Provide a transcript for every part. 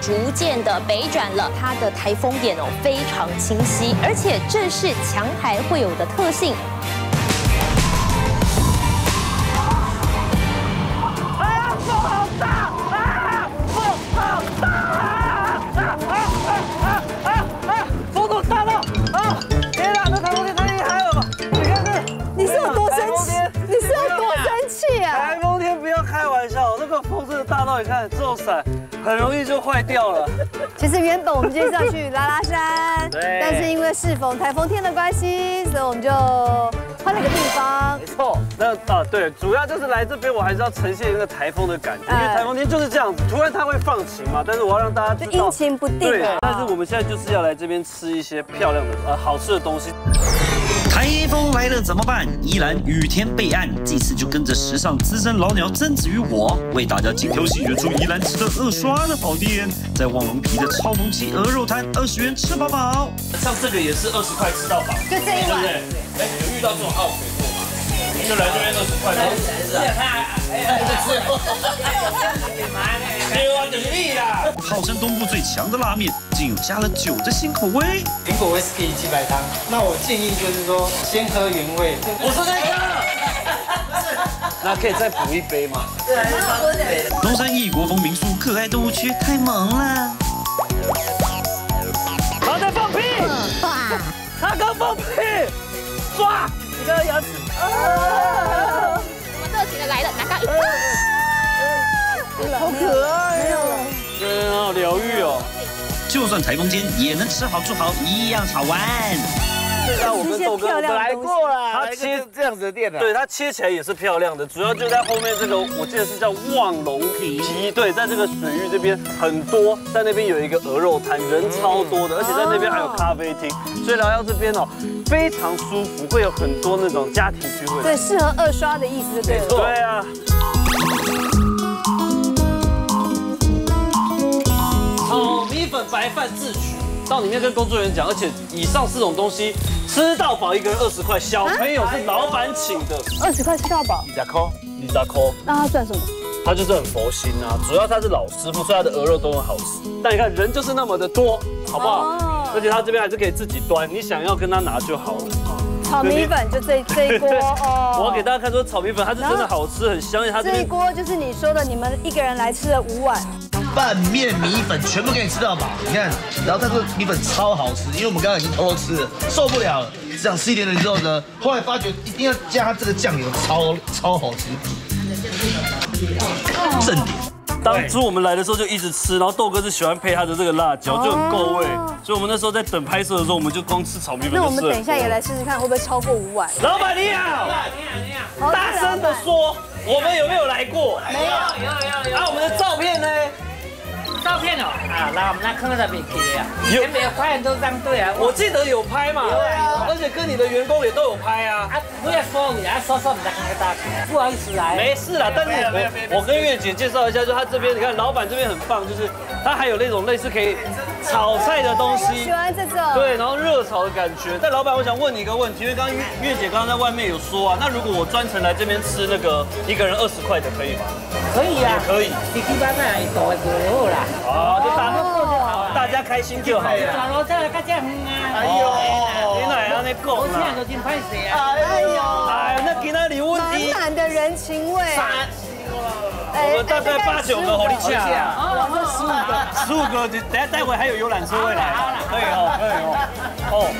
逐渐的北转了它的台风点哦非常清晰而且正是强台会有的特性。哎呀风好大啊风好大啊啊啊啊啊风度大到天哪那台风天太厉害了吧你看看你是有多神奇你是有多生气啊台风天不要开玩笑那个风真的大到你看这种伞很容易就坏掉了。其实原本我们今天是要去拉拉山，对。但是因为适逢台风天的关系，所以我们就换了个地方。没错，那啊对，主要就是来这边，我还是要呈现一个台风的感觉，因为台风天就是这样子，突然它会放晴嘛。但是我要让大家知道阴晴不定。对，但是我们现在就是要来这边吃一些漂亮的呃好吃的东西。台风来了怎么办？依然雨天备案。这次就跟着时尚资深老鸟曾子瑜我，为大家精挑细选出宜兰吃的二刷的宝店，在望龙皮的超浓鸡鹅肉摊，二十元吃饱饱。像这个也是二十块吃到饱，就这一碗。哎，有遇到这种奥水过吗？就来这边二十块。就是你啦！号称东部最强的拉面，竟有加了酒的新口味。苹果威士忌鸡白汤，那我建议就是说先喝原味。我是那个。那可以再补一杯吗？对，龙山异国风民宿可爱动物区太萌了。他在放屁！他刚放屁！抓！你看牙齿。我们热情的来了，拿到一个。好可爱哦！对，好疗愈哦。就算台风天也能吃好住好，一样好玩。对啊，我们豆哥来过了，他切这样子的店的，对，它切起来也是漂亮的，主要就在后面这个，我记得是叫望龙皮。对，在这个水域这边很多，在那边有一个鹅肉摊，人超多的，而且在那边还有咖啡厅，所以来到这边哦，非常舒服，会有很多那种家庭聚会。对，适合二刷的意思，对。对啊。炒米粉白饭自取，到里面跟工作人员讲，而且以上四种东西吃到饱，一个人二十块，小朋友是老板请的，二十块吃到饱，你咋抠？你咋抠？那他算什么？他就是很佛心啊，主要他是老师傅，所以他的鹅肉都很好吃。但你看人就是那么的多，好不好？而且他这边还是可以自己端，你想要跟他拿就好了。炒米粉就这这一锅 哦，我要给大家看说炒米粉它是真的好吃，很香。它这一锅就是你说的，你们一个人来吃了五碗。拌面米粉全部给你吃到饱，你看，然后它个米粉超好吃，因为我们刚刚已经偷偷吃了，受不了了，只想吃一点点之后呢，后来发觉一定要加这个酱油，超超好吃。正点，当初我们来的时候就一直吃，然后豆哥是喜欢配他的这个辣椒，就很够味，所以我们那时候在等拍摄的时候，我们就光吃炒米粉。那我们等一下也来试试看，会不会超过五碗？老板你好，你好你好，大声的说，我们有没有来过？没有，有有有。啊，我们的照片呢？照片哦，啊，那我们那坑在边贴啊，以前没有拍人都这样对啊，我记得有拍嘛，对啊，而且跟你的员工也都有拍啊，啊，不要说你，啊，说说你的那个大哥，不好意思来，没事啦，但是我我跟月姐介绍一下，就他这边，你看老板这边很棒，就是他还有那种类似可以炒菜的东西，喜欢这种，对，然后热炒的感觉。但老板，我想问你一个问题，因为刚刚月月姐刚刚在外面有说啊，那如果我专程来这边吃那个一个人二十块的，可以吗？可以啊，也可以，你去外面多就好啦，哦，就打就好，大家开心就好。走路出来较这远啊！哎呦，你哪安尼讲我现在都真歹势啊！哎呦，哎，那今仔日问题满满的人情味。我们大概八九个火力架，我们十五个，十五个，等下待会还有游览车会来，可以哦，可以哦，哦。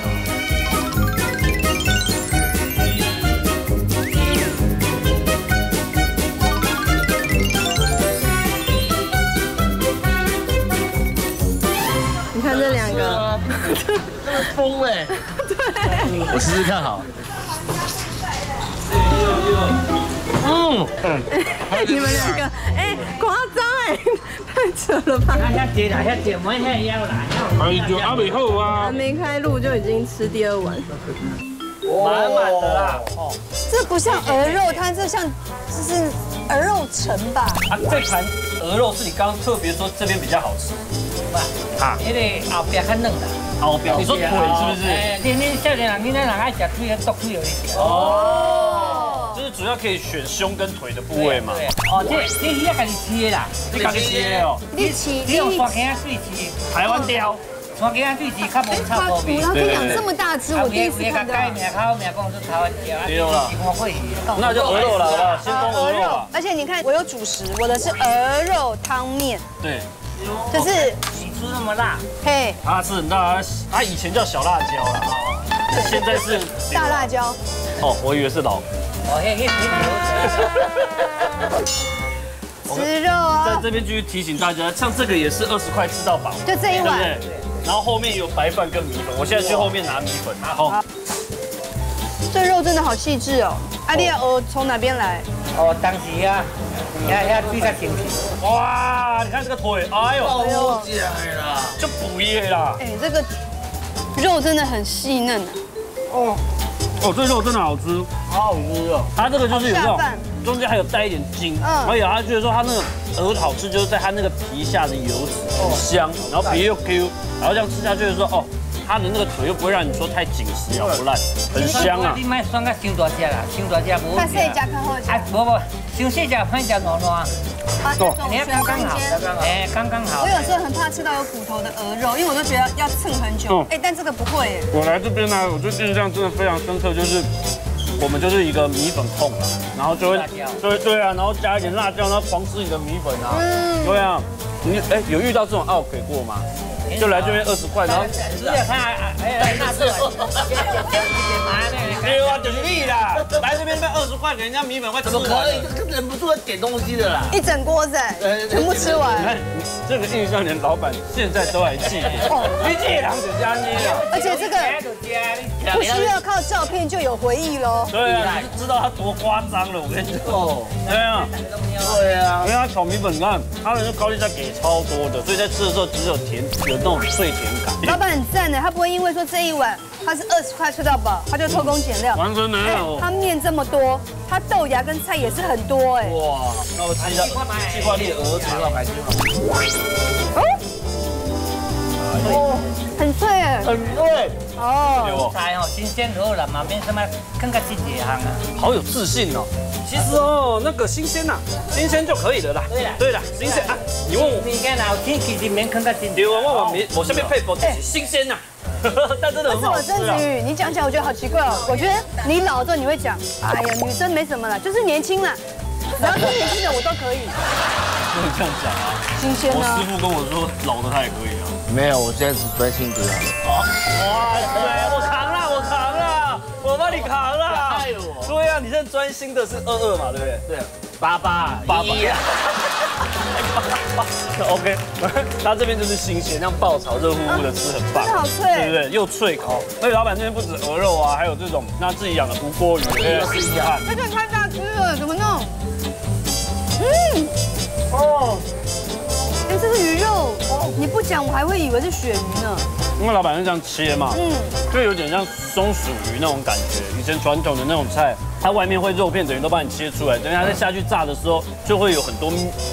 疯哎！对，我试试看好。嗯嗯，你们两个哎，夸张哎，太扯了吧！哎就阿美好啊！还没开路就已经吃第二碗，满满的啦。哦，这不像鹅肉它，这像就是鹅肉城吧？啊，这盘鹅肉是你刚特别说这边比较好吃，啊，因为后边很嫩的。好表，你说腿是不是？哎，天天少年人，你那哪爱吃腿，剁腿而已。哦，就是主要可以选胸跟腿的部位嘛。哦，这这是要家己切啦，你家己切哦，你切你用山鸡水切，台湾雕。山鸡水切较无差多味。然后可以养这么大只，我第一次看到。名口名讲是台湾雕，对了，会那就鹅肉了，好不好？先装鹅肉啊。而且你看，我有主食，我的是鹅肉汤面。对，就是你出那么辣，嘿，它是那它以前叫小辣椒了，现在是大辣椒。哦，我以为是老。哦，嘿嘿，吃肉啊！在这边继续提醒大家，像这个也是二十块吃到饱，就这一碗。然后后面有白饭跟米粉，我现在去后面拿米粉。好，这肉真的好细致哦。阿丽亚，我从哪边来？哦，当时啊，呀呀，比较清楚。哇，你看这个腿，哎呦，好假啦，就补液啦。哎，这个肉真的很细嫩啊。哦，哦，这肉真的好吃，好好吃哦。它这个就是有这种，中间还有带一点筋，嗯，而且他觉得说它那个鹅好吃，就是在它那个皮下的油脂很香，然后皮又 Q，然后这样吃下去的时候，哦。它的那个腿又不会让你说太紧实，咬不烂，很香啊。你买双个新多只啦，新多只不？太细只较好吃。啊，不不，伤细只反正软软。哦，你要刚刚好，哎，刚刚好。我有时候很怕吃到有骨头的鹅肉，因为我就觉得要蹭很久。哎，但这个不会。我来这边呢，我就印象真的非常深刻，就是我们就是一个米粉控嘛，然后就会，对对啊，然后加一点辣椒，然后狂吃你的米粉啊。嗯。对啊，你哎有遇到这种奥给过吗？就来这边二十块，然后只有看，哎，那是，对啊，就是你啦，来这边卖二十块给人家米粉，会怎么可以？忍不住要点东西的啦，一整锅子，全部吃完。你看，这个印象连老板现在都还记得。哦，你这两子加捏啊！而且这个不需要靠照片就有回忆喽。对啊，你知道他多夸张了，我跟你说。对啊，对啊，因为他炒米粉，你看他的高丽菜给超多的，所以在吃的时候只有甜有那种脆甜感。老板很赞的，他不会因为说这一碗他是二十块吃到饱，他就偷工减料。完全没有。他面这么多，他豆芽跟菜也是很多哎。哇，那我吃一下计划的鹅肠啊，白切好。哦，很脆哎，很脆哦。菜哦，新鲜好了嘛，没什么更加季节行啊。好有自信哦。其实哦，那个新鲜呐，新鲜就可以了啦。对啦，对了，新鲜啊！你问我，你看老天其实免看个新鲜。我问我面，我下面佩服就是新鲜呐。但真的很好吃啊。曾子宇，你讲起来我觉得好奇怪哦。我觉得你老了之后你会讲，哎呀，女生没什么了，就是年轻了，只要是年轻的我都可以。不能这样讲啊。新鲜啊。我师傅跟我说，老的他也可以啊。没有，我现在是专心读好哇塞，我扛了，我扛了，我帮你扛了。对啊，你现在专心的是二二嘛，对不对？对，八八 八八。OK，他这边就是新鲜，那样爆炒热乎乎的吃很棒，好脆，对不对？又脆口。所以老板这边不止鹅肉啊，还有这种那自己养的无锅鱼，也是一样。这个太大只了，怎么弄？嗯，哦。哎，这是鱼肉，你不讲我还会以为是鳕鱼呢。因为老板是这样切嘛，嗯，就有点像松鼠鱼那种感觉。以前传统的那种菜，它外面会肉片等于都帮你切出来，等于它在下去炸的时候，就会有很多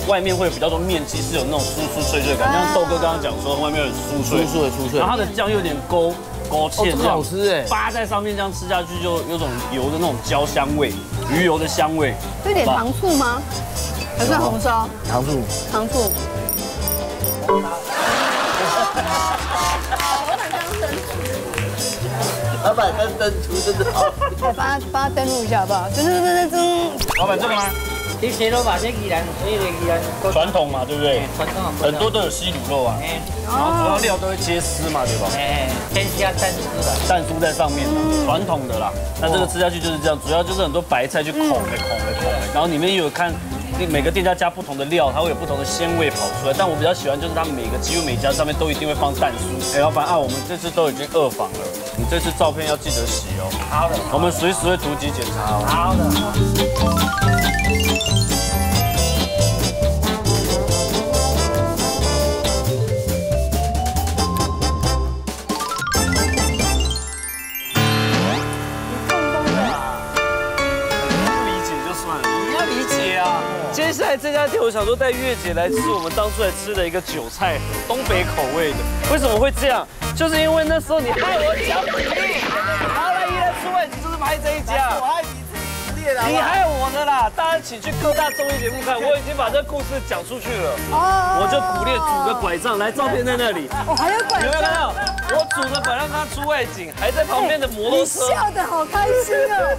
外面会有比较多面积，是有那种酥酥脆脆感。像豆哥刚刚讲说，外面有酥脆，酥脆酥脆。然后它的酱有点勾勾芡，这样好吃哎，扒在上面这样吃下去就有种油的那种焦香味，鱼油的香味。有点糖醋吗？还是红烧？糖醋，糖醋。老板刚登出真的好，帮他帮他登录一下好不好？噔噔噔噔。老板这个吗？这些肉吧，这宜兰，所以宜兰传统嘛，对不对？传统很多都有西卤肉啊。然后主要料都会切丝嘛，对吧？哎，先加蛋酥的，蛋酥在上面的，传统的啦。那这个吃下去就是这样，主要就是很多白菜去孔的孔的孔的，然后里面有看。每个店家加不同的料，它会有不同的鲜味跑出来。但我比较喜欢就是它每个几乎每家上面都一定会放蛋酥。哎，老板啊，我们这次都已经二房了，你这次照片要记得洗哦。好的，我们随时会突击检查哦。好的。这家店，我想说带月姐来吃我们当初来吃的一个韭菜东北口味的。为什么会这样？就是因为那时候你害我讲比例。好了，一来出问题就是拍这一家。你害我的啦，大家一起去各大综艺节目看，我已经把这故事讲出去了。哦我就鼓励拄个拐杖，来照片在那里，我还有拐杖有没有看，到？我拄着拐杖跟他出外景，还在旁边的摩托你车，笑得好开心哦。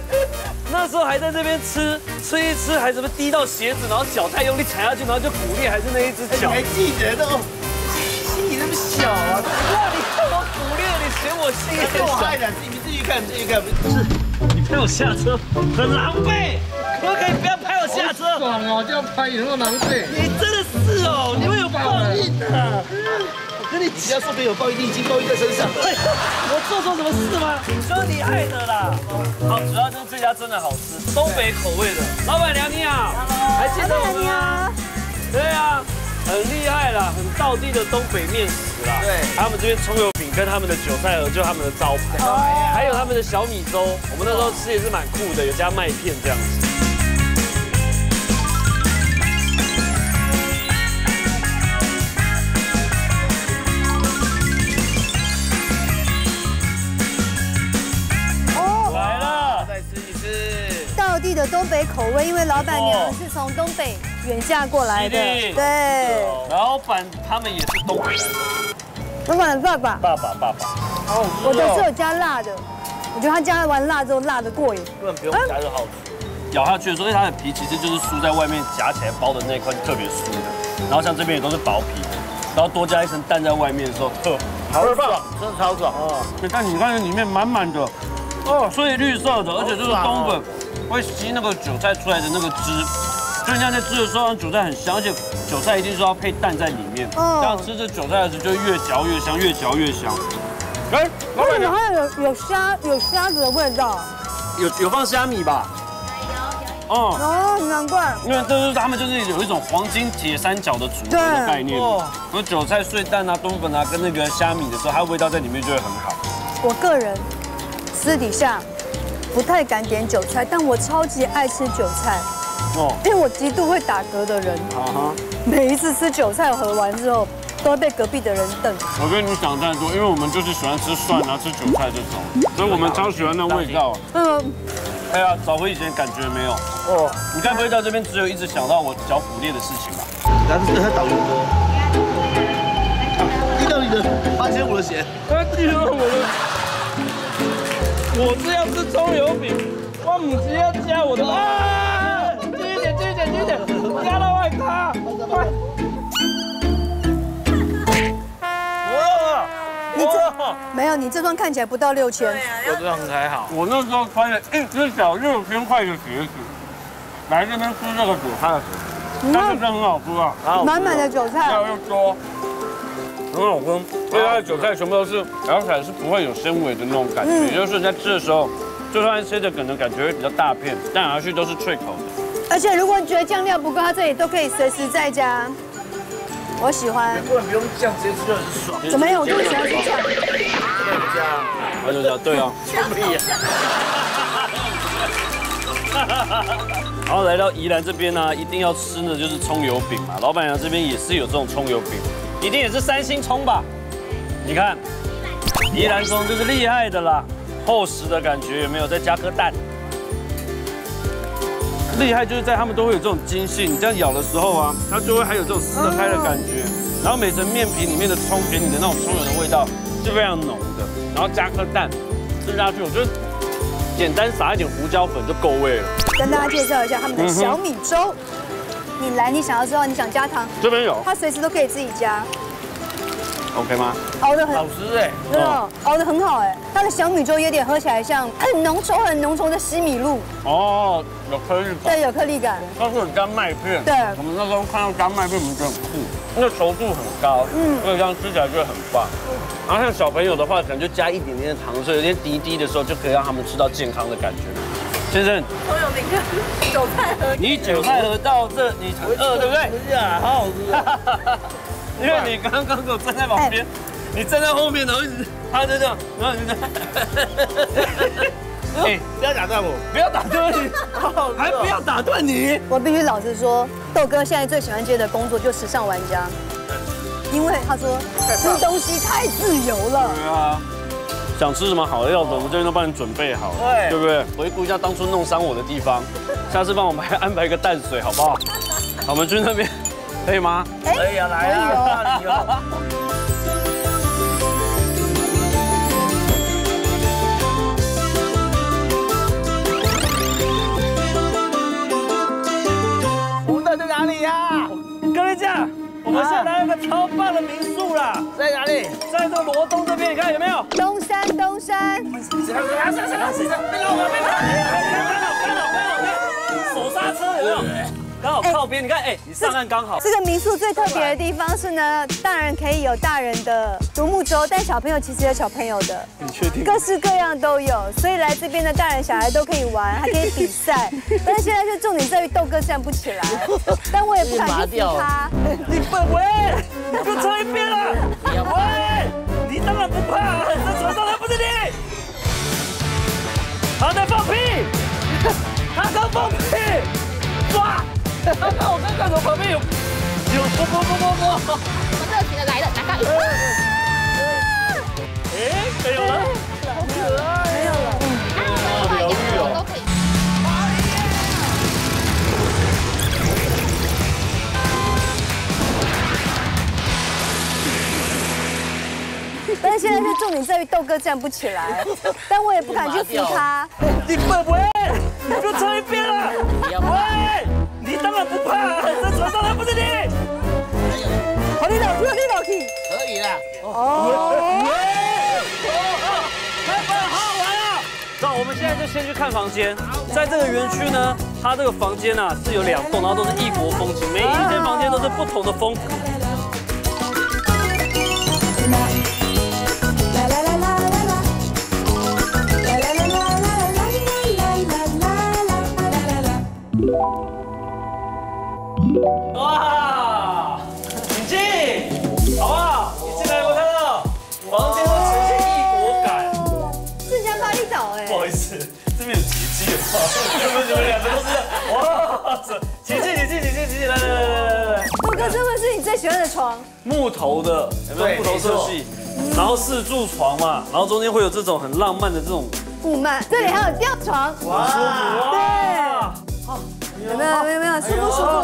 那时候还在那边吃，吃一吃还什么滴到鞋子，然后脚太用力踩下去，然后就骨裂，还是那一只脚。还记得那种心里那么小啊？哇，你看我骨裂，你嫌我心跟很小我害。的，你们自己看，自己看。不是，你拍我下车，很狼狈，可不可以不要拍我下车？爽哦，这样拍有那么狼狈。你真的是哦，你会有报应的。我跟你只要说别有报，一定已经报应在身上我做错什么事吗？就是你害的啦。好，主要就是这家真的好吃，东北口味的。老板娘你好，还记得我们吗？对啊，很厉害啦，很道地的东北面食啦。对他们这边葱油饼跟他们的韭菜盒就是他们的招牌，还有他们的小米粥，我们那时候吃也是蛮酷的，有加麦片这样子。哦，来了，再吃一次。道地的东北口味，因为老板娘是从东北远嫁过来的。对，老板他们也是东北人，老板的爸爸，爸爸爸爸，我的是有加辣的，我觉得他加完辣之后辣的过瘾。根本不用加就好吃。咬下去的时候，因为它的皮其实就是酥在外面夹起来包的那一块特别酥的，然后像这边也都是薄皮，然后多加一层蛋在外面的时候，特好爽，真的超爽。哦！对，但你看里面满满的，哦，所以绿色的，而且就是东北会吸那个韭菜出来的那个汁，所以你看在吃的时候，韭菜很香，而且韭菜一定是要配蛋在里面，哦这样吃这韭菜的时候就越嚼越香，越嚼越香。哎，老为什么板娘它有有虾有虾子的味道？有有放虾米吧？哦。哦，难怪。因为这是他们就是有一种黄金铁三角的组合的概念，哇有韭菜碎蛋啊、冬粉啊跟那个虾米的时候，它的味道在里面就会很好。我个人私底下不太敢点韭菜，但我超级爱吃韭菜，哦，因为我极度会打嗝的人。啊哈，每一次吃韭菜盒完之后，都会被隔壁的人瞪。我跟你想太多，因为我们就是喜欢吃蒜啊、吃韭菜这种，所以我们超喜欢那味道。嗯，哎呀，找回以前感觉没有？哦，你该不会到这边只有一直想到我脚骨裂的事情吧？然后这是导游哥，遇到你的八千五的鞋，他记得我的，我是要吃葱油饼，我母鸡要加我的啊！加到外卡，快！哇！你这！没有，你这双看起来不到六千。我这样还好。我那时候穿了一只脚六千块的鞋子，来这边吃这个韭菜的时候，但是真的很好吃啊，满满的韭菜料，又多，很好吃。所以它的韭菜全部都是咬起来是不会有纤维的那种感觉，也就是在吃的时候，就算切的可能感觉会比较大片，但咬下去都是脆口的。而且如果你觉得酱料不够，它这里都可以随时再加。我喜欢，根本不用酱，直接吃就很爽。怎么样？我就喜欢吃酱。他就这样，对啊。然后来到宜兰这边呢，一定要吃的就是葱油饼嘛。老板娘这边也是有这种葱油饼，一定也是三星葱吧？你看，宜兰葱就是厉害的啦，厚实的感觉有没有？再加颗蛋，厉害就是在他们都会有这种筋性，你这样咬的时候啊，它就会还有这种撕得开的感觉。然后每层面皮里面的葱给你的那种葱油的味道是非常浓的，然后加颗蛋，吃下去我觉得简单撒一点胡椒粉就够味了。跟大家介绍一下他们的小米粥。你来，你想要知道，你想加糖，这边有它随时都可以自己加，OK 吗？熬得很好吃哎，真的哦熬得很好哎。它的小米粥有点喝起来像很浓稠、很浓稠的西米露，哦，有颗粒感，对，有颗粒感。它是有干麦片。对我们那时候看到干麦片，我们觉得很酷，那个稠度很高，嗯，所以这样吃起来就会很棒。然后像小朋友的话，可能就加一点点的糖，所以有点滴滴的时候，就可以让他们吃到健康的感觉。先生，我有那个韭菜盒你韭菜盒到这，你才饿对不对？是啊，好好吃啊。因为你刚刚给我站在旁边，你站在后面，然后一直他就这样，然后你就 哎，不要打断我，不要打断你，还不要打断你。我必须老实说，豆哥现在最喜欢接的工作就时尚玩家，因为他说吃东西太自由了。对啊，想吃什么好的料子，我们这边都帮你准备好了，对对不对？回顾一下当初弄伤我的地方，下次帮我们还安排一个淡水，好不好？好我们去那边，可以吗？可以啊，来啊，我们现在来到一个超棒的民宿啦，在哪里？在这个罗东这边，你看有没有？东山东山，手刹车有没有？刚好靠边，你看，哎，你上岸刚好。这个民宿最特别的地方是呢，大人可以有大人的独木舟，但小朋友其实有小朋友的，你确定？各式各样都有，所以来这边的大人小孩都可以玩，还可以比赛。但是现在就重点在于豆哥站不起来，但我也不敢去扶他。你笨喂，你给我车一边了！喂，你当然不怕，这船上的不是你。他在放屁，他刚放屁，抓！我刚看我旁边有有啵啵啵啵啵。热情的来了，拿到。哎，没有了，好可爱，没有了，好疗愈哦。都可以。但是现在是重点在于豆哥站不起来，但我也不敢去扶他。你笨喂，你给我车一边了！当然不怕，这船上的不是你。好，你老去，你老去。可以啦。太棒了，好好玩啊！那我们现在就先去看房间。在这个园区呢，它这个房间啊是有两栋，然后都是异国风情，每一间房间都是不同的风格。哇，请进，好不好？你进来有没有看到？房间都呈现异国感。是加巴厘岛哎不。好意思，这边有结界吗？你们你们两个都是这样哇！请进，请进，请进，请进，来来来来来来，豆哥，这会是你最喜欢的床？木头的，有没有对木头设计？然后四柱床嘛，然后中间会有这种很浪漫的这种，布幔，这里还有吊床。哇，有没有？有没有？没有？舒不舒服？哇，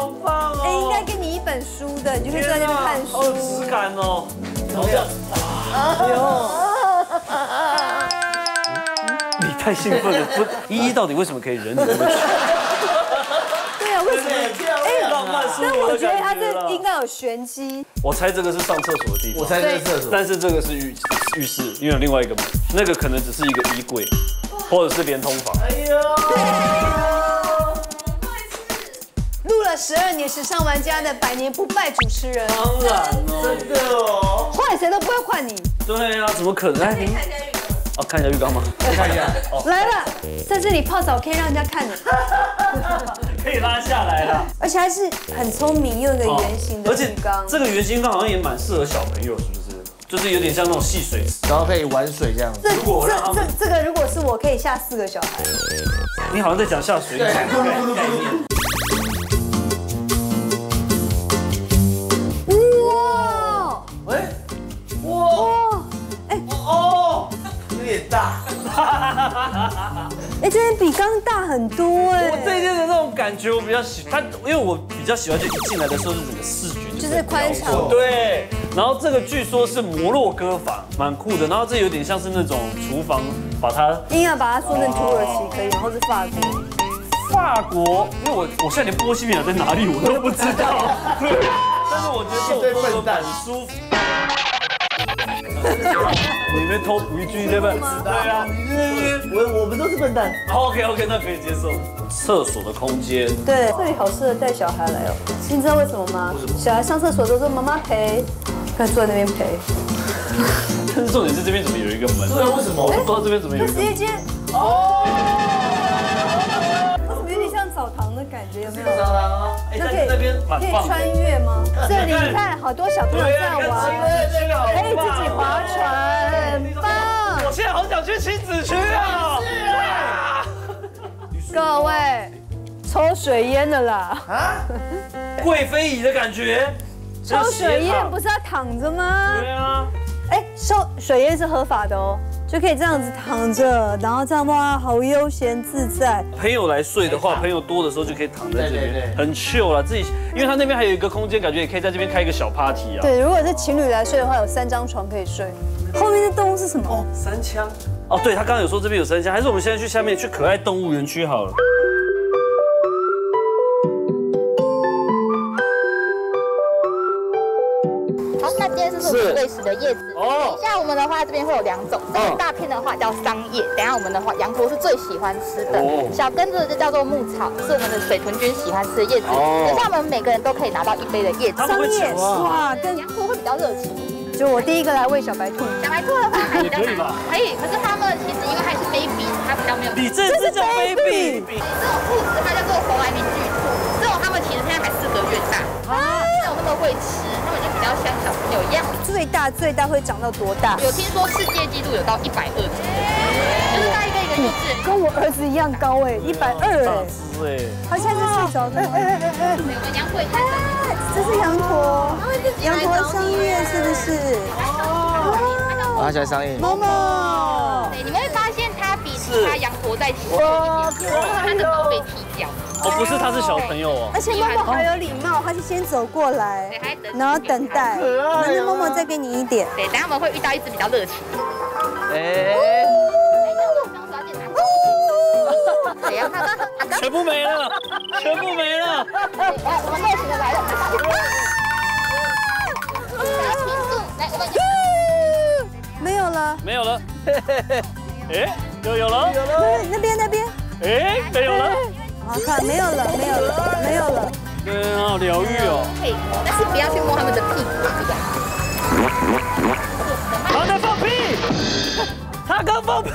好棒哦！哎，应该给你一本书的，你就可以坐在那边看好有书质。感哦。然后这样，你太兴奋了，不，依依到底为什么可以忍你这么久？对啊，为什么？哎，浪漫舒但我觉得它感觉啦这应该有玄机。我猜这个是上厕所的地方，我猜这是厕所。但是这个是浴浴室，因为有另外一个门，那个可能只是一个衣柜，或者是连通房。录了十二年时尚玩家的百年不败主持人，当然哦，真的哦。换谁都不会换你。对啊，怎么可能？来，您哦，看一下浴缸吗？看一下。来了，在这里泡澡可以让人家看的，可以拉下来了。而且还是很聪明，用一个圆形的而且浴缸。这个圆形缸好像也蛮适合小朋友，是不是？就是有点像那种戏水池。然后可以玩水这样子。这如果这这这个如果是我，可以下四个小孩。你好像在讲下水对。大。哎，这边比刚大很多哎。我这件的那种感觉，我比较喜它，因为我比较喜欢，就一进来的时候，是整个视觉就是宽敞对，然后这个据说是摩洛哥房，蛮酷的。然后这有点像是那种厨房，把它硬要把它说成土耳其可以，然后是法国。法国，因为我我现在连波西米亚在哪里我都不知道。对，但是我觉得这种风格很舒服。里面偷补一句对不对？对啊。我我们都是笨蛋。OK OK，那可以接受。厕所的空间，对，这里好适合带小孩来哦。你知道为什么吗？小孩上厕所都说妈妈陪，可以坐在那边陪。但 是重点是这边怎么有一个门？对啊，为什么？我都不知道这边怎么有一个门。这是一间哦，有没有？那边蛮可以。穿越吗？这里你看，好多小朋友对啊，这样你看玩，可以自己划船，很棒。我现在好想去亲子区啊！是啊。各位，抽水烟的啦，贵妃椅的感觉。抽水烟不是？要躺着吗？对啊。哎，收水烟是合法的哦，就可以这样子躺着，然后这样哇，好悠闲自在。朋友来睡的话，朋友多的时候就可以躺在这边，对对对很 chill 啦。自己，因为他那边还有一个空间，感觉也可以在这边开一个小 party 啊。对，如果是情侣来睡的话，有三张床可以睡。后面的动物是什么？哦三枪。哦，对他刚刚有说这边有三枪，还是我们现在去下面去可爱动物园区好了。是我们喂食的叶子。哦等一下我们的话，这边会有两种，这个大片的话叫桑叶，等一下我们的话，羊驼是最喜欢吃的哦。小根子就叫做牧草，是我们的水豚君喜欢吃的叶子。哦等一下我们每个人都可以拿到一杯的叶子。他们会叶啊。哇，跟羊驼会比较热情，就我第一个来喂小白兔。小白兔的话还比较可以吧难，可以。可是它们其实因为它是 baby，它比较没有。你这只叫 baby，这种兔子它叫做蓬莱明巨兔，这种它们其实现在还四个月大，啊，没有那么会吃，它们就比较像小朋友一样。最大最大会长到多大？有听说世界纪录有到一百二十，就是跟一个就是。跟我儿子一样高哎，一百二大哎。他现在是睡着的。哎哎哎这是羊驼，羊驼商业是不是？我要喜欢商业。某某。对，你们会发现它比其他羊驼再小一点点，它的毛被剃掉。哦，不是，他是小朋友哦。而且默默好有礼貌，他是先走过来然后等待，那默默再给你一点。对，等下我们会遇到一只比较热情的。哎，全部没了，全部没了。来，我们热情的来了。没有了，没有了。哎，又有了。对，那边那边，哎，没有了。好看，没有了，没有了，没有了。对啊，好疗愈哦。可以，但是不要去摸他们的屁股，这个。他在放屁，他刚放屁，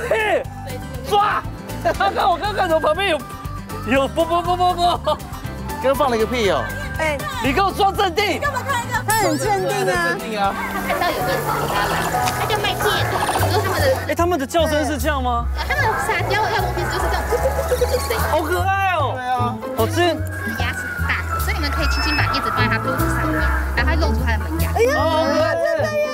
抓！他看我刚看到旁边有有啵啵啵啵啵，刚放了个屁哦。哎，你给我装镇定。他很镇定啊。定啊。他看到有个人给他来，他就是他们的，哎，他们的叫声是这样吗？他们的撒娇要东西就是这种咕咕咕咕咕的声音。好可爱哦。对啊。我之前牙齿很大颗，所以你们可以轻轻把叶子放在它肚子上面，然后它露出它的门牙。哎呀，哦好可爱真的耶！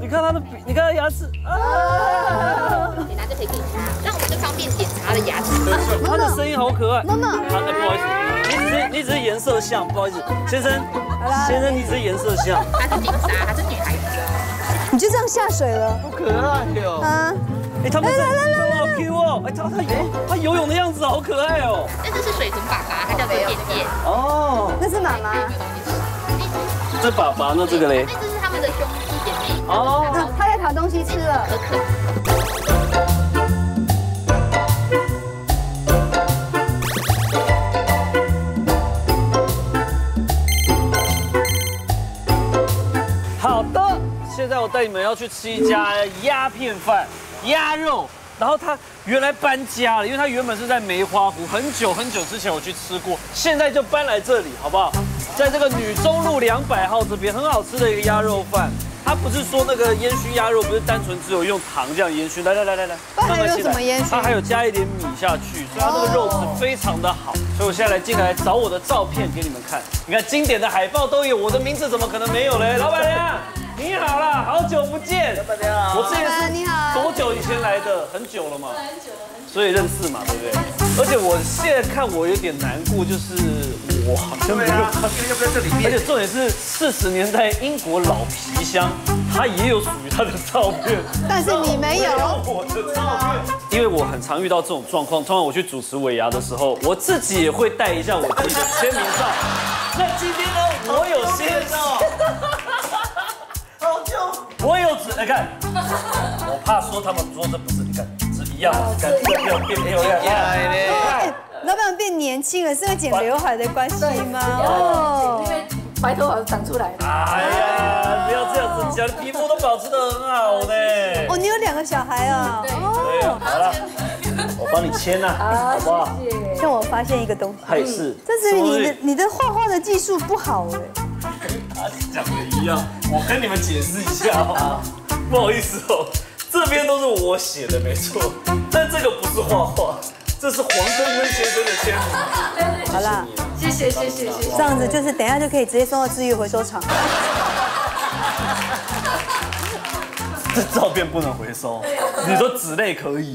你看它的鼻，你看他牙齿啊，你拿就可以给他，那我们就方便检查它的牙齿。它的声音好可爱。妈妈不好意思，你只是你只是颜色像，不好意思，先生，先生你只是颜色像。她是警察，她是就这样下水了好可爱哟。啊？哎，他们这这好 Q 哦，哎，他他游他游泳的样子好可爱哦。这就是水豚爸爸，他叫做点点。哦，那是妈妈。这爸爸那这个嘞？那这是他们的兄弟姐妹。哦，啊他在讨东西吃了。可可。带你们要去吃一家鸭片饭，鸭肉。然后它原来搬家了，因为它原本是在梅花湖，很久很久之前我去吃过，现在就搬来这里，好不好？在这个女中路两百号这边，很好吃的一个鸭肉饭。它不是说那个烟熏鸭肉，不是单纯只有用糖这样烟熏，来来来来来，不然还有慢慢进来什么烟熏它还有加一点米下去，所以它这个肉质非常的好。所以我现在来进来找我的照片给你们看，你看经典的海报都有，我的名字怎么可能没有嘞？老板娘，你好啦，好久不见。老板娘，我之前是你好是多久以前来的？很久了嘛。很久了，所以认识嘛，对不对？而且我现在看我有点难过，就是我好像没有看。要不在这里而且重点是四十年代英国老皮箱，它也有属于它的照片，但是你没有。我的照片。因为我很常遇到这种状况，通常我去主持尾牙的时候，我自己也会带一下我自己的签名照。那今天呢，我有些好久。我有纸，来看，我怕说他们说这不是，你看是一样的，看这没有变漂亮。哎老板变年轻了，是因为剪刘海的关系吗？哦，白头发长出来了。哎呀，不要这样子讲，皮肤都保持得很好呢。哦，你有两个小孩啊？对哦，好了，我帮你签呐，好不好？让我发现一个东西，还是，但是你的你的画画的技术不好哎。他讲的一样，我跟你们解释一下哦，不好意思哦，这边都是我写的没错，但这个不是画画，这是黄登辉先生的签名。好啦，谢谢谢谢谢谢。这样子就是等一下就可以直接送到治愈回收厂。这照片不能回收。你说纸类可以？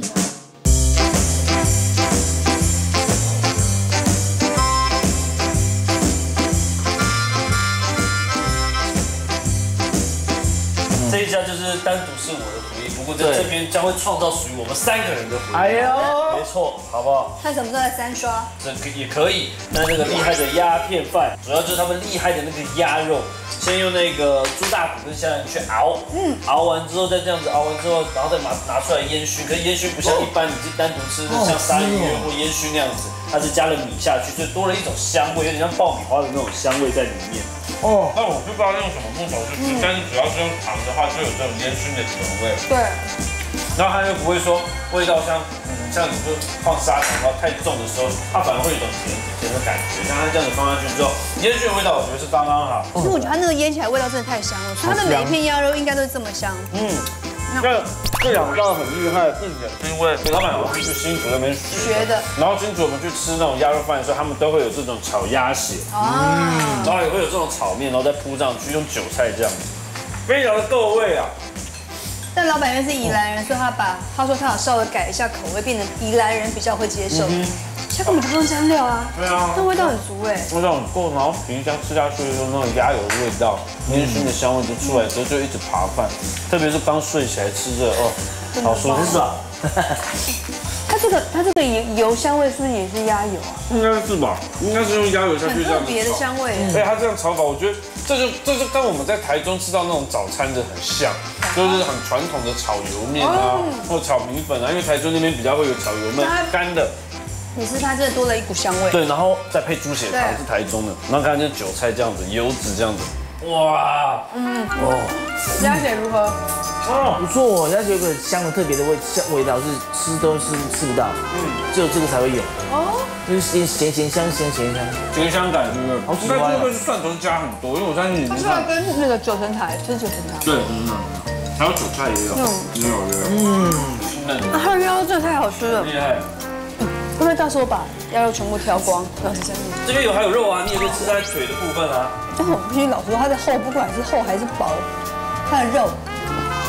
这一家就是单独是我的回忆，不过在这边将会创造属于我们三个人的回忆。哎呦，没错，好不好？看什么时候来三刷？这个也可以。那那个厉害的鸦片饭，主要就是他们厉害的那个鸭肉，先用那个猪大骨跟虾仁去熬，嗯，熬完之后再这样子熬完之后，然后再拿拿出来烟熏。可是烟熏不像一般你是单独吃的，像鲨鱼或烟熏那样子，它是加了米下去，所以多了一种香味，有点像爆米花的那种香味在里面。哦，那我就不知道用什么木头去吃，但是只要是用糖的话，就有这种烟熏的甜味。对，然后它又不会说味道像，嗯，像你就放砂糖然后太重的时候，它反而会有一种甜甜的感觉。像它这样子放下去之后，烟熏的味道我觉得是刚刚好。其实我觉得它那个腌起来味道真的太香了，所以它的每一片鸭肉应该都是这么香。嗯，这这两道很厉害，并且是因为老板我是去新竹那边学学的，然后新竹我们去吃那种鸭肉饭的时候，他们都会有这种炒鸭血，嗯，然后也会有这种炒面，然后再铺上去，用韭菜这样。子，非常的够味啊。但老板因为是宜兰人，所以他把他说他有稍微改一下口味，变成宜兰人比较会接受。他根本就不用香料啊，对啊那味道很足哎。味道很够，然后平香吃下去的时候，那种鸭油的味道、烟熏的香味就出来之后，就一直爬饭，特别是刚睡起来吃着哦，好舒服啊。它这个它这个油油香味是不是也是鸭油啊？应该是吧，应该是用鸭油下去很这样子特别的炒香味。所以它这样炒法，我觉得这就这就跟我们在台中吃到那种早餐的很像，就是很传统的炒油面啊，或炒米粉啊，因为台中那边比较会有炒油面它干的，你是它真的多了一股香味。对，然后再配猪血汤对是台中的，然后看这韭菜这样子，油脂这样子，哇，嗯哦鸭血如何？哦，不错，鸭血有个香的特别的味香味道，是吃都是吃不到，嗯，只有这个才会有，哦，就是咸咸咸香咸咸香，咸香感是不是？好喜欢啊。应该这个是蒜头加很多，因为我相信你们看，它是跟那个九层塔，就是九层塔。对，嗯，还有韭菜也有，嗯也有也有，嗯，啊，它的鸭肉真的太好吃了，厉害。会不会到时候把鸭肉全部挑光，然后是这样子？这边有还有肉啊，你也可以吃在腿的部分啊。但是我必须老实说，它的厚，不管是厚还是薄，它的肉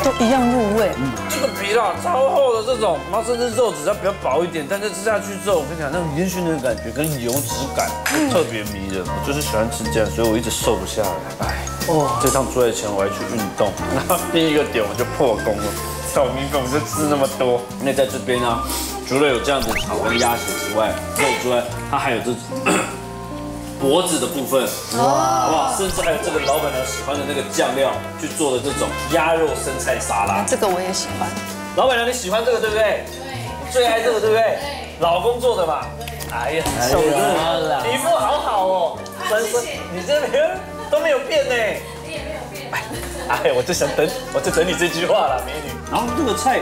都一样入味。这个皮啦，超厚的这种，然后甚至肉质要比较薄一点，但是吃下去之后，我跟你讲，那种烟熏的感觉跟油脂感特别迷人。我就是喜欢吃这样，所以我一直瘦不下来。哎，哦，这趟出来前我还去运动，然后第一个点我就破功了。炒米粉我就吃那么多，那在这边呢，除了有这样子炒跟鸭血之外，肉之外，它还有这种脖子的部分，哇，好不好？甚至还有这个老板娘喜欢的那个酱料去做的这种鸭肉生菜沙拉。这个我也喜欢。老板娘，你喜欢这个对不对？对，最爱这个对不对？对老公做的嘛。哎呀，手真的皮肤好好哦，真是，你这边都没有变呢。你也没有变。哎，我就想等，我就等你这句话了，美女。然后这个菜，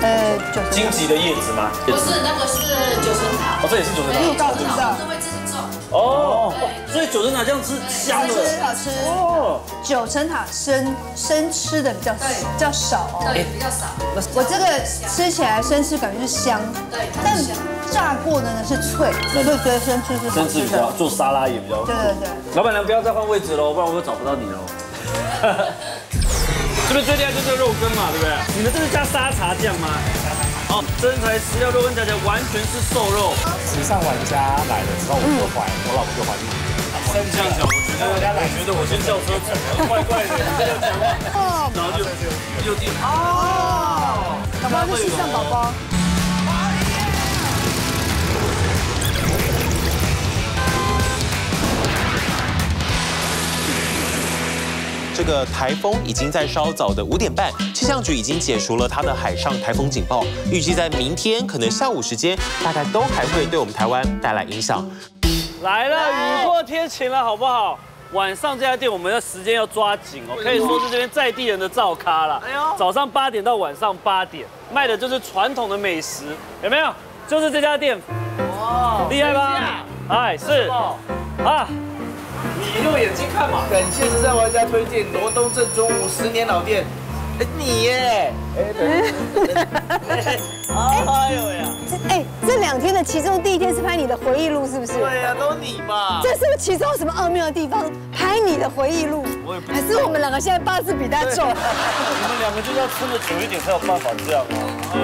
呃，荆棘的叶子吗？不是，那个是九层塔，哦，这也是九层塔。我告诉你知道是会自己种。哦，所以九层塔这样吃香的。很好吃。哦，九层塔生生吃的比较比较少哦。对，比较少。我这个吃起来生吃感觉是香，对，但炸过的呢是脆，所以就觉得生吃是好生吃吃比较的。做沙拉也比较。对对对。老板娘不要再换位置喽，不然我又找不到你喽。这边最厉害就是肉羹嘛，对不对？你们这是加沙茶酱吗？哦，真材实料肉羹加起来完全是瘦肉。时尚玩家来了之后，我就怀，我老婆就怀孕。这样讲，我觉得我觉得我先叫车怪怪的，这样讲话，然后就就地哦，宝宝是时尚宝宝。这个台风已经在稍早的五点半，气象局已经解除了它的海上台风警报，预计在明天可能下午时间，大概都还会对我们台湾带来影响。来了，雨过天晴了，好不好？晚上这家店我们的时间要抓紧哦，可以说是这边在地人的照咖了。哎呦，早上八点到晚上八点，卖的就是传统的美食，有没有？就是这家店，哇，厉害吧？哎，是啊，你用眼睛看嘛。感谢时尚玩家推荐罗东正中五十年老店，哎你耶，哎对，哎呦呀！哎，这两天的其中第一天是拍你的回忆录，是不是？对呀，都是你吧？这是不是其中有什么奥妙的地方？拍你的回忆录，还是我们两个现在八字比他重？你们两个就是要撑得久一点才有办法这样啊。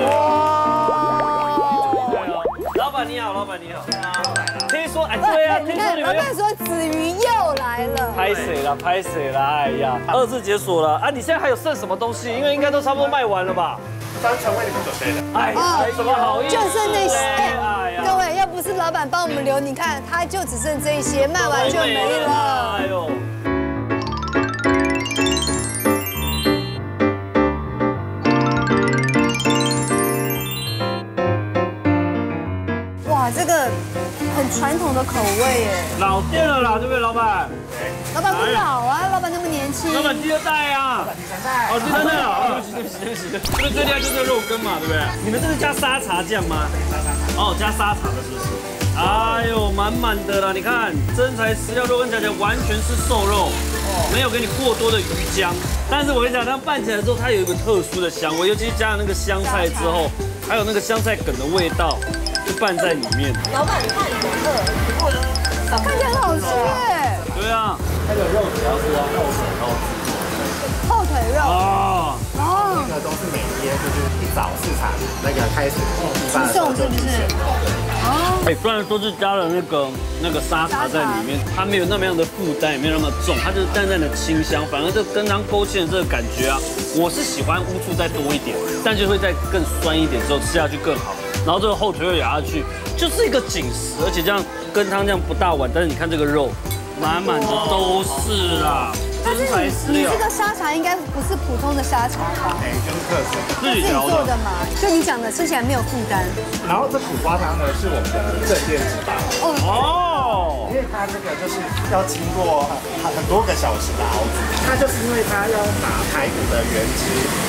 哇！老板你好，老板你好。听说哎，对啊，听说你们老板说子瑜又来了。拍谁了？拍谁了？哎呀，二次解锁了啊！你现在还有剩什么东西？因为应该都差不多卖完了吧？专程为你们准备的。哎，什么好意思？就剩那些。各位，要不是老板帮我们留，你看他就只剩这些，卖完就没了。哎呦。很传统的口味耶。老店了啦，对不对，老板？老板不老啊，老板那么年轻。老板第二代啊。第三代。哦，第三代啊。对不起，对不起，对不起。这个最厉害就是肉羹嘛，对不对？你们这是加沙茶酱吗？沙茶。哦，加沙茶的是不是？哎呦，满满的啦！你看，真材实料肉羹夹起来完全是瘦肉，没有给你过多的鱼浆。但是我跟你讲，它拌起来之后，它有一个特殊的香味，尤其是加了那个香菜之后，还有那个香菜梗的味道，就拌在里面。老板看你饿，看起来很好吃耶。对啊，那个肉主要是要后腿肉，后腿肉哦，哦，那个都是每天就是一早市场那个开始直送是不是？哦，哎，虽然说是加了那个那个沙茶在里面，它没有那么样的负担，也没有那么重，它就是淡淡的清香，反而这跟汤勾芡的这个感觉啊，我是喜欢乌醋再多一点，但就会再更酸一点之后吃下去更好。然后这个后腿又咬下去，就是一个紧实，而且这样跟汤这样不大碗，但是你看这个肉，满满的都是啦。但是你你这个沙茶应该不是普通的沙茶吧？哎，就是特色，自己做的嘛。就你讲的，吃起来没有负担。然后这苦瓜汤呢，是我们的镇店之宝。哦。因为它这个就是要经过很很多个小时的熬煮，它就是因为它要把排骨的原汁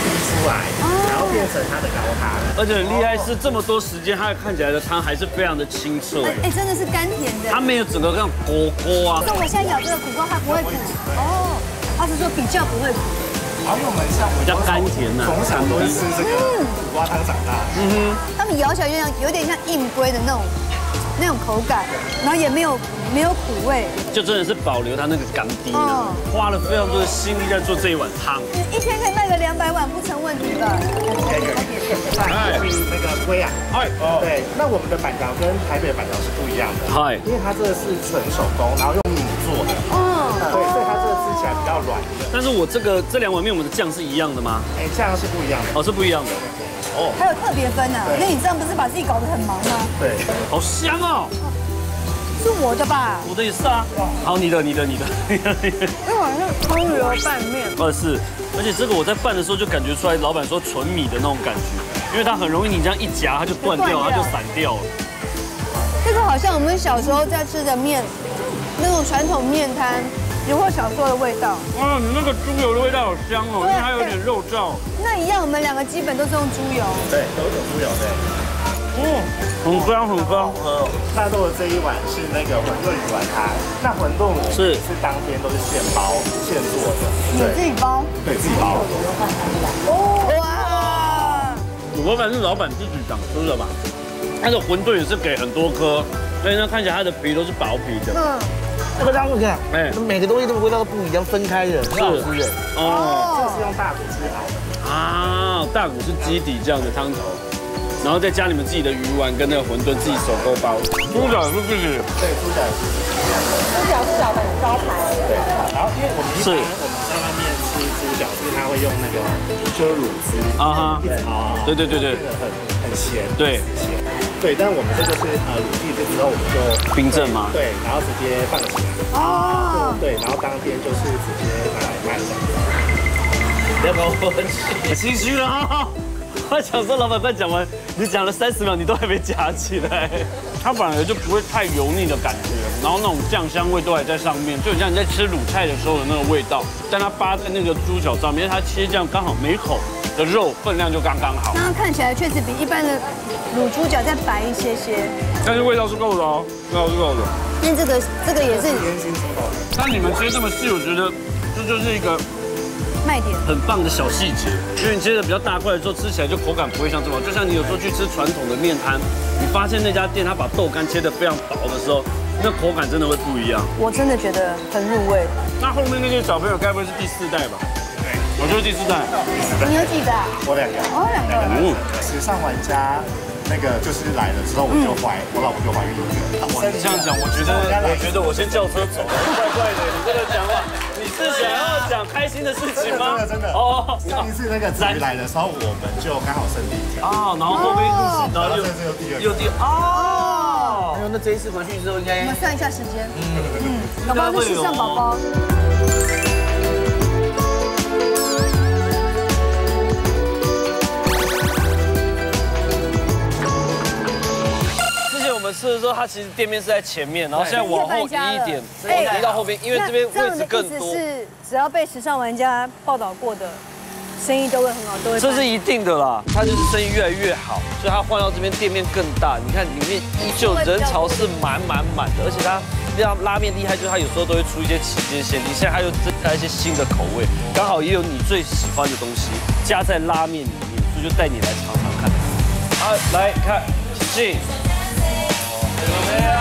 逼出来，然后变成它的高汤。而且很厉害是这么多时间，它看起来的汤还是非常的清澈。哎，真的是甘甜的。它没有整个像锅锅啊。那我现在咬这个苦瓜，它不会苦。哦。他是说比较不会苦，好，因为我们像比较甘甜呐，从小都是吃这个苦瓜汤长大。嗯哼，他们咬起来就像有点像硬龟的那种那种口感，然后也没有没有苦味，就真的是保留它那个甘低呢。花了非常多的心力在做这一碗汤，一天可以卖个两百碗不成问题吧？可以可以。哎，那个龟啊，嗨，对，那我们的板条跟台北的板条是不一样的，嗨，因为它这个是纯手工，然后用米做的，嗯，对，所以它这个吃。起来比较软，但是我这个这两碗面我们的酱是一样的吗？哎，酱是不一样的，哦，是不一样的，哦，还有特别分呢。那你这样不是把自己搞得很忙吗？对，好香哦，是我的吧？我的也是啊，好，你的，你的，你的，这碗是葱油拌面，二是，而且这个我在拌的时候就感觉出来，老板说纯米的那种感觉，因为它很容易你这样一夹它就断掉，它就散掉了。这个好像我们小时候在吃的面，那种传统面摊。有我小时候的味道。哇，你那个猪油的味道好香哦，因为还有点肉燥。那一样，我们两个基本都是用猪油。对，都是猪油对。嗯，很香很香。他做的这一碗是那个馄饨鱼丸汤，那馄饨是是当天都是现包现做的。你自己包？对，自己包。哦哇！我反正是老板自己想吃的吧。那个馄饨也是给很多颗，所以呢看起来它的皮都是薄皮的。嗯。这个汤你看，哎，每个东西的味道都不一样，分开的，很好吃的。哦，这是用大骨吃好的。啊，大骨是基底这样的汤头，然后再加你们自己的鱼丸跟那个馄饨自己手工包。猪脚是自己？对，猪脚。猪脚是小的招牌。对，然后因为我们一般我们在外面吃猪脚，是他会用那个遮乳汁啊哈，啊，对对对对，很很咸，对，咸。对，但我们这个是呃卤进去之后，我们就冰镇吗？对，然后直接放起来。哦。对，然后当天就是直接拿来卖。要不要我很心虚了哈。我想说，老板饭讲完，你讲了三十秒，你都还没夹起来。它反而就不会太油腻的感觉，然后那种酱香味都还在上面，就很像你在吃卤菜的时候的那个味道。但它扒在那个猪脚上面，因为它切这样刚好每口。的肉分量就刚刚好，刚刚看起来确实比一般的卤猪脚再白一些些，但是味道是够的哦，味道是够的。那这个这个也是烟熏猪但你们切这么细，我觉得这就是一个卖点。很棒的小细节，因为你切的比较大块的时候，吃起来就口感不会像这么好。就像你有时候去吃传统的面摊，你发现那家店他把豆干切的非常薄的时候，那口感真的会不一样。我真的觉得很入味。那后面那些小朋友该不会是第四代吧？对，我就是第四代。你有几个？我两个。哦，两个。嗯，时尚玩家那个就是来了之后我就怀，我老婆就怀孕了。你这样讲，我觉得我觉得我先叫车走了，怪怪的。你这个讲话，你是想要讲开心的事情吗？真的真的。哦，上一次那个子瑜来的时候，我们就刚好生第一条。啊，然后后面然后又又第二，又第哦。那这一次回去之后应该我们算一下时间。嗯嗯，宝宝是时尚宝宝。吃的时候，它其实店面是在前面，然后现在往后移一点，移到后边，因为这边位置更多。是只要被时尚玩家报道过的，生意都会很好，都会。这是一定的啦，它就是生意越来越好，所以它换到这边店面更大。你看里面依旧人潮是满满满的，而且它让拉面厉害，就是它有时候都会出一些旗舰限定，现在它又增加一些新的口味，刚好也有你最喜欢的东西加在拉面里面，所以就带你来尝尝看。好，来看，请进。对呀，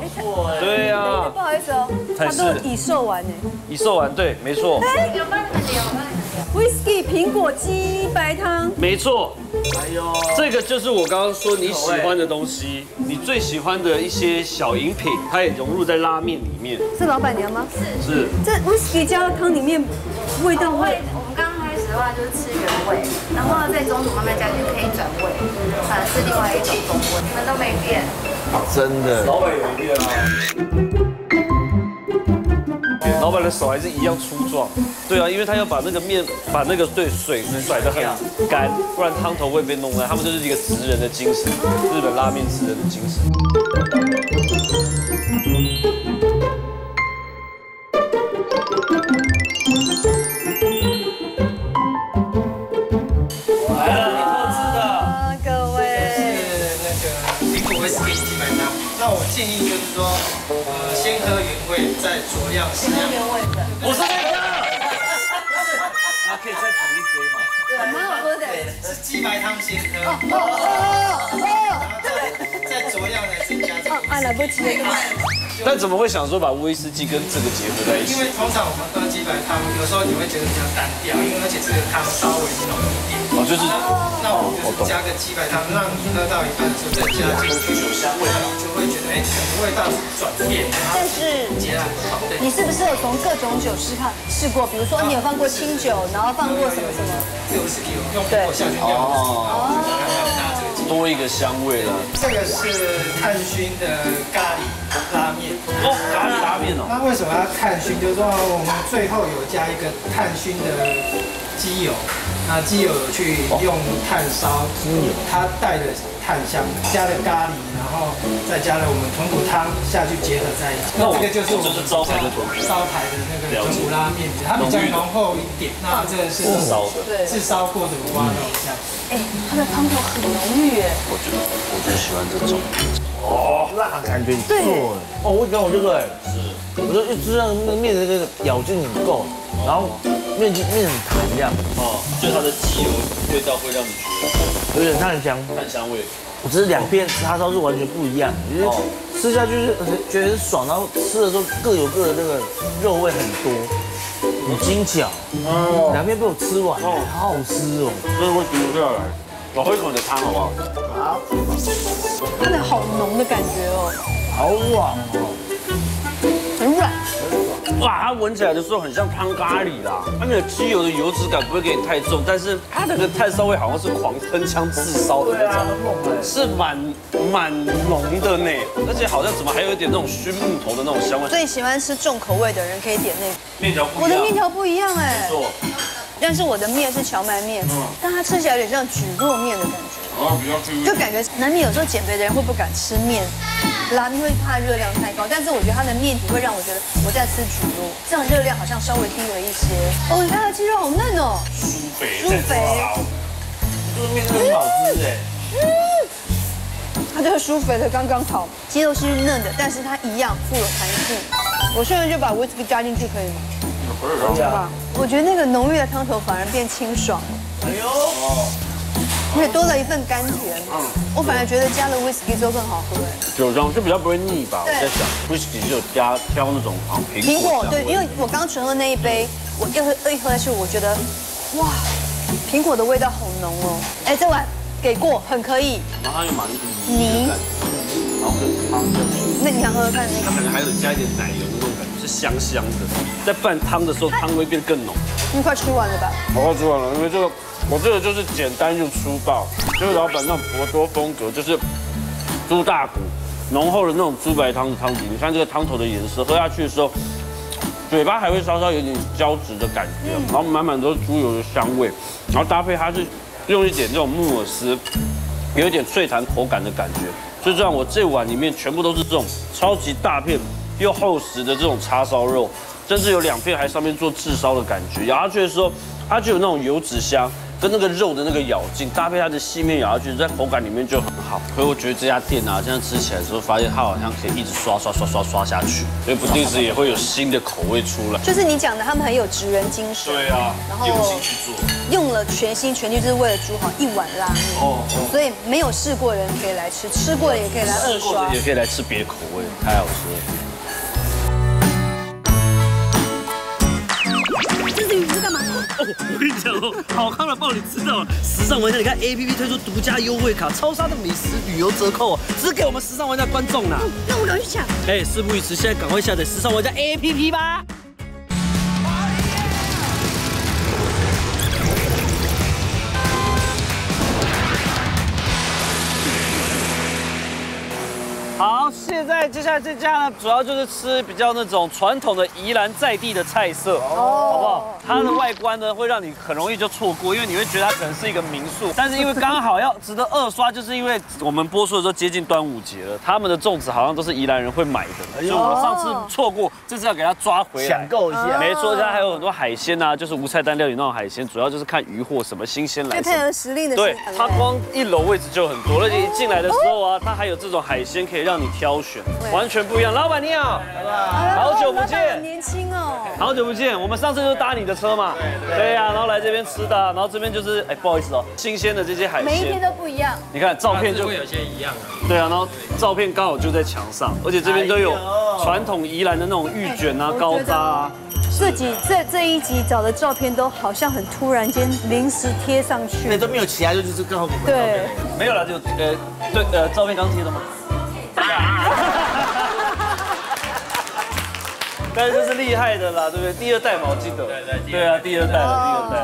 不错哎。对呀，不好意思哦，它都已售完呢。已售完，对，没错。有帮你们点，我帮你们点。Whisky 苹果鸡白汤。没错。哎呦，这个就是我刚刚说你喜欢的东西，你最喜欢的一些小饮品，它也融入在拉面里面。是老板娘吗？是。是。这 Whisky 加到汤里面，味道会。的话就是吃原味，然后在中途慢慢加就可以转味，反而是另外一种风味。你们都没变。真的。老板有变啊。老板的手还是一样粗壮，对啊，因为他要把那个面，把那个对水甩得很干，不然汤头会被弄烂。他们就是一个职人的精神，日本拉面职人的精神。说，呃，先喝原味，再酌量适量。原味的。我是那个。那可以再补一杯吗？对，蛮好喝的。是鸡白汤先喝。哦哦哦哦。再再酌量来增加这个。啊，来不及了。但怎么会想说把威士忌跟这个结合在一起？因为通常我们喝鸡白汤，有时候你会觉得比较单调，因为而且这个汤稍微浓一点。哦，就是。那我们就是加个鸡白汤，让你喝到一半的时候再加进去，有香味，你就会觉得哎，整个味道是转变。但是，你是不是有从各种酒试看试过？比如说你有放过清酒，然后放过什么什么？这个是有用过下去掉。哦。多一个香味了。这个是炭熏的咖喱拉面。哦，咖喱拉面哦。那为什么要炭熏？就是说我们最后有加一个炭熏的鸡油，那鸡油去用炭烧，它带的炭香，加了咖喱，然后再加了我们豚骨汤下去结合在一起。那这个就是我们招牌的招牌的那个豚骨拉面，它比较浓厚一点。那这个是烧的，对，是烧过的五花肉酱。哎，它的汤头很浓郁哎。我觉得我最喜欢这种。哦，辣感觉不错哦，我喜欢我这个哎，是，我说一吃上那个面的那个咬劲很够，然后面面很弹这样。哦，就它的鸡油味道会让你觉得有点炭香，炭香味。我只是两片叉烧是完全不一样，就是吃下去是觉得很爽，然后吃的时候各有各的那个肉味很多，很精巧。哦，两片被我吃完，好好吃哦。所以我停不下来，我喝一口你的汤好不好？好。真的好浓的感觉哦，好软哦，很软。哇，它闻起来的时候很像汤咖喱啦，它那个鸡油的油脂感不会给你太重，但是它那个炭烧味好像是狂喷枪自烧的那种，是蛮蛮浓的呢，而且好像怎么还有一点那种熏木头的那种香味。最喜欢吃重口味的人可以点那个面条，我的面条不一样哎，没错，但是我的面是荞麦面，但它吃起来有点像蒟蒻面的感觉。哦，比较 Q，就感觉难免有时候减肥的人会不敢吃面，拉面会怕热量太高，但是我觉得它的面体会让我觉得我在吃蒟蒻，这样热量好像稍微低了一些。哦，它的鸡肉好嫩哦，酥肥，酥肥，这个面真的好吃哎，嗯，它这个酥肥的刚刚好，鸡肉是嫩的，但是它一样富有弹性。我现在就把威士忌加进去可以吗？我觉得那个浓郁的汤头反而变清爽，哎呦，而且多了一份甘甜。嗯我反而觉得加了 whisky 之后更好喝哎。酒庄就比较不会腻吧？我在想，whisky 就有加挑那种好像苹苹果对，果香味因为我刚纯喝那一杯，我一喝一喝下去，我觉得哇，苹果的味道好浓哦。哎，这碗给过，很可以。然后它又蛮泥，然后跟汤这样那你想喝喝看那个？它可能还有加一点奶油的那种感觉，是香香的。在拌汤的时候，汤会变更浓。你快吃完了吧？我快吃完了，因为这个我这个就是简单又粗暴，就是老板那种博多风格，就是猪大骨浓厚的那种猪白汤的汤底。你看这个汤头的颜色，喝下去的时候，嘴巴还会稍稍有点胶质的感觉，然后满满都是猪油的香味，然后搭配它是用一点这种木耳丝，有一点脆弹口感的感觉。就这样，我这碗里面全部都是这种超级大片又厚实的这种叉烧肉，甚至有两片还上面做炙烧的感觉。咬下去的时候，它就有那种油脂香。跟那个肉的那个咬劲搭配它的细面咬下去，在口感里面就很好。所以我觉得这家店啊，这样吃起来的时候，发现它好像可以一直刷刷刷刷刷下去，所以不定时也会有新的口味出来。就是你讲的，他们很有职人精神。对啊，然后用心去做。用了全心全力，就是为了煮好一碗拉面。哦所以没有试过的人可以来吃，吃过的也可以来二刷试过的。也可以来吃别的口味，太好吃了。哦，我跟你讲哦，好康的报你知道了。时尚玩家，你看 A P P 推出独家优惠卡，超杀的美食旅游折扣哦，只给我们时尚玩家观众呢。那我赶快去抢。哎，事不宜迟，现在赶快下载时尚玩家 A P P 吧。好，现在接下来这家呢，主要就是吃比较那种传统的宜兰在地的菜色，好不好？它的外观呢，会让你很容易就错过，因为你会觉得它可能是一个民宿，但是因为刚好要值得二刷，就是因为我们播出的时候接近端午节了，他们的粽子好像都是宜兰人会买的，所以我们上次错过，这次要给它抓回来，抢购一下。没错，家还有很多海鲜啊，就是无菜单料理那种海鲜，主要就是看鱼货什么新鲜来配合时令的对它光一楼位置就很多，而且一进来的时候啊，它还有这种海鲜可以让你挑选，完全不一样。老板你好，好久不见，年轻哦。好久不见。我们上次就是搭你的车嘛，对呀，然后来这边吃的，然后这边就是，哎，不好意思哦，新鲜的这些海鲜每一天，都不一样。你看照片就会有些一样的。对啊，然后照片刚好就在墙上，而且这边都有传统宜兰的那种玉卷啊、高渣啊。自己这这一集找的照片都好像很突然间临时贴上去那。都没有其他，就是刚好对，没有了，就呃对呃，照片刚贴的吗？但是这是厉害的啦，对不对？第二代嘛，我记得。对对对啊，第二代了，第二代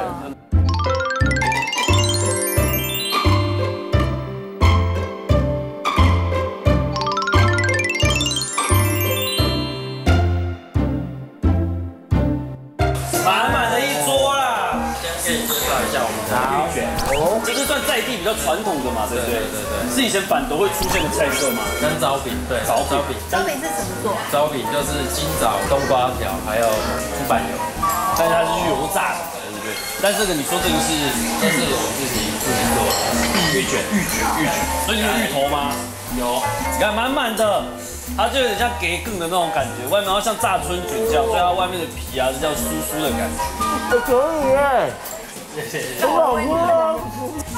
在地比较传统的嘛，对不对？对对对是以前板头会出现的菜色嘛？跟糟饼，对，糟饼糟饼，烧饼是怎么做？糟饼就是金枣、冬瓜条，还有猪板油，但是它是油炸的，对不对？但这个你说这个是这是我们自己自己做的玉卷，玉卷，玉卷，所以你有芋头吗？有，你看满满的，它就有点像给更的那种感觉，外面要像炸春卷这样，所以它外面的皮啊是这样酥酥的感觉。可以耶。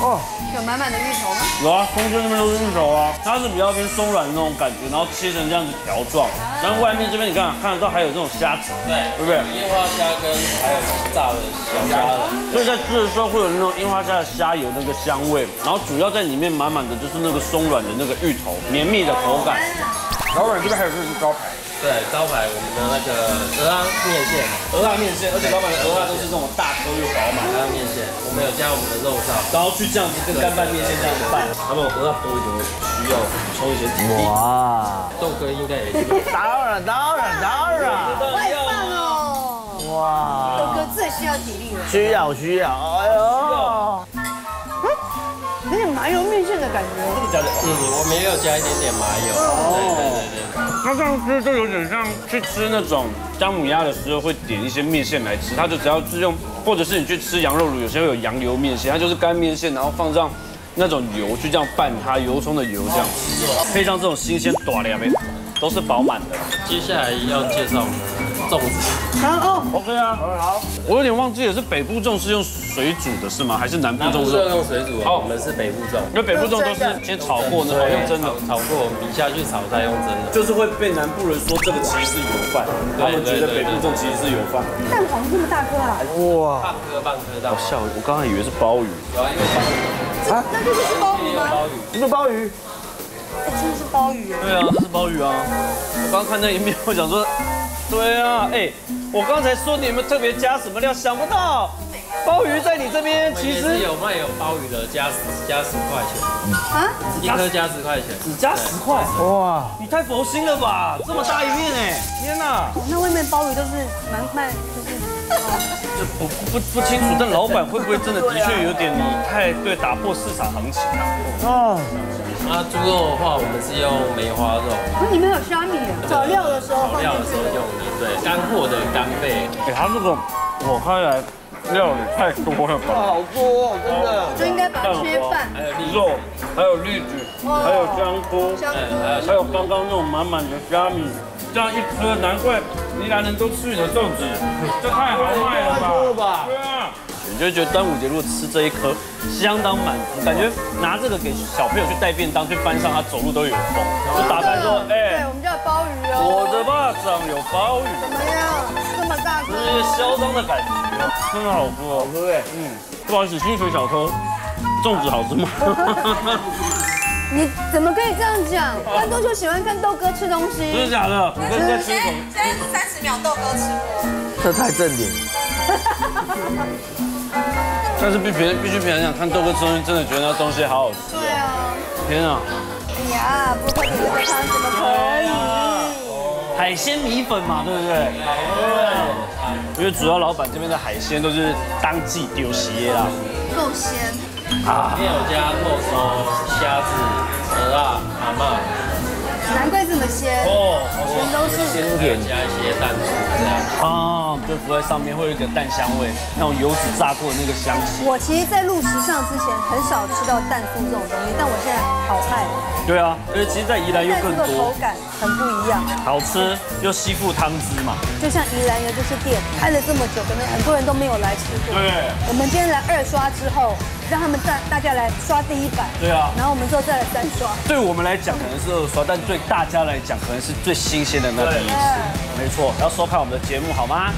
哦，有满满的芋头吗？有啊，中间那边都是芋头啊，它是比较偏松软的那种感觉，然后切成这样子条状，然后外面这边你看看得到还有这种虾子，对，对不对？樱花虾跟还有炸的小虾。仁，所以在吃的时候会有那种樱花虾的虾油那个香味，然后主要在里面满满的就是那个松软的那个芋头，绵密的口感。老板这边还有这是招牌，对，招牌我们的那个鹅啊面线，鹅啊面线，而且老板的鹅啊都是这种大颗又饱满鹅啊面线，我们有加我们的肉臊，然后去这样子跟干拌面线这样子拌，他们鹅啊多一点会需要补充一些体力。哇，豆哥应该也是。当然当然当然，太棒哦！豆哇，哥最需要体力了，需要需要，哎呦，麻油面线的感觉。嗯，我们也有加一点点麻油。对对对对。它这样吃就有点像去吃那种姜母鸭的时候会点一些面线来吃，它就只要是用，或者是你去吃羊肉卤，有些会有羊油面线，它就是干面线，然后放上那种油去这样拌它，油葱的油这样吃，配上这种新鲜短凉面，都是饱满的。接下来要介绍我们的粽子。然后哦，OK 啊，好。我有点忘记了，是北部粽是用水煮的是吗？还是南部粽是用水煮，哦，我们是北部粽，因为北部粽都是先炒过，然后用蒸的，炒过，我们比下去炒再用蒸的，就是会被南部人说这个其实是油饭，他们觉得北部粽其实是油饭。蛋黄这么大颗啊！哇，半颗半颗到。吓我，我刚才以为是鲍鱼。有啊因为啊，那这个是鲍鱼吗？鲍鱼，这是鲍鱼。哎，真的是鲍鱼。对啊，这是鲍鱼啊。我刚看那一面，我想说，对啊，哎，我刚才说你们特别加什么料，想不到鲍鱼在你这边其实有卖有鲍鱼的，加十加十块钱。啊？一颗加十块钱，只加十块。哇，你太佛心了吧！这么大一片哎，天哪！那外面鲍鱼都是蛮卖，就是。就不不不清楚，但老板会不会真的的确有点你太对打破市场行情啊？哦，那猪肉的话，我们是用梅花肉。不是你们有虾米炒料的时候炒料的时候用的，对，干货的干贝。哎，他这个我开来料也太多了吧？好多，真的。就应该把它切半。还有肉，还有绿子，还有香菇，还有刚刚那种满满的虾米。这样一颗，难怪宜兰人都吃你的粽子，这太好卖了吧？对啊，你就觉得端午节如果吃这一颗，相当满足，感觉拿这个给小朋友去带便当，去班上他走路都有风。就打开说，哎，对，我们家有鲍鱼哦。我的巴掌有鲍鱼。怎么样？这么大颗？是一个嚣张的感觉，真的好吃哦。好喝哎。嗯，不好意思，薪水小偷，粽子好吃吗？你怎么可以这样讲？观众就喜欢看豆哥吃东西，真的假的？你跟在吃什么？现在是三十秒豆哥吃播。这太正点。但是必别必须别人讲，看豆哥吃东西，真的觉得那东西好好吃。对啊。天啊！哎呀，不会点这个汤怎么可以？海鲜米粉嘛，对不对？对。因为主要老板这边的海鲜都是当季丢鞋啦。够鲜。啊。里面有加肉松、虾子、鹅啊、蛤蟆。难怪这么鲜哦，全都是鲜点加一些蛋酥这样啊，就浮在上面会有一个蛋香味，那种油脂炸过的那个香气。我其实，在录时尚之前很少吃到蛋酥这种东西，但我现在好爱。对啊，而且其实，在宜兰又更多，口感很不一样，好吃又吸附汤汁嘛。就像宜兰有这些店开了这么久，可能很多人都没有来吃过。对，我们今天来二刷之后。让他们大大家来刷第一版，对啊，然后我们之后再来三刷。对我们来讲可能是二刷，但对大家来讲可能是最新鲜的那第一次。没错，要收看我们的节目好吗？